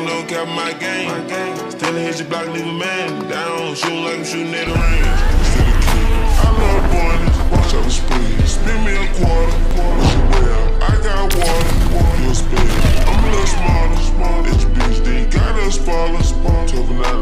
ain't no cap in my game. Still hit your block, leave a man down. Shooting like I'm shooting at a range. Still a kid. I love bunnies. watch out the speed. Spin me a quarter, what you wear? I got water, water. you a spin. I'm a little smarter, smarter. It's bitch, they got us falling. Talking out.